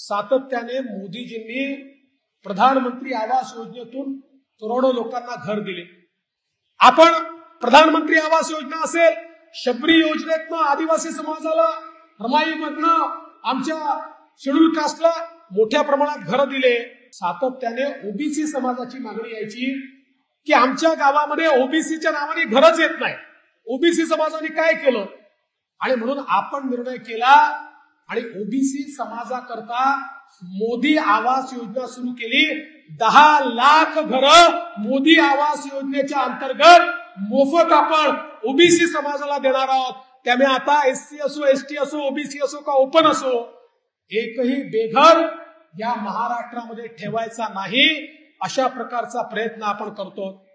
सातत्याने मोदीजींनी प्रधानमंत्री आवास योजनेतून करोडो लोकांना घर दिले. आपण प्रधानमंत्री आवास योजना असेल शबरी योजनेतनं आदिवासी समाजाला रमाईमधनं आमच्या शेड्यूल कास्टला मोठ्या प्रमाणात घरं दिले. सातत्याने ओबीसी समाजाची मागणी यायची की आमच्या गावामध्ये ओबीसीच्या नावाने घरच येत नाही. ओबीसी समाजाने काय केलं? आणि म्हणून आपण निर्णय केला आणि ओबीसी समाजाकरता मोदी आवास योजना सुरू केली. दहा लाख घरं मोदी आवास योजनेच्या अंतर्गत मोफत आपण ओबीसी समाजाला देणार आहोत. त्यामुळे आता एससी असो एसटी असो ओबीसी असो का ओपन असो एकही बेघर या महाराष्ट्रामध्ये ठेवायचा नाही. अशा प्रकारचा प्रयत्न आपण करतो.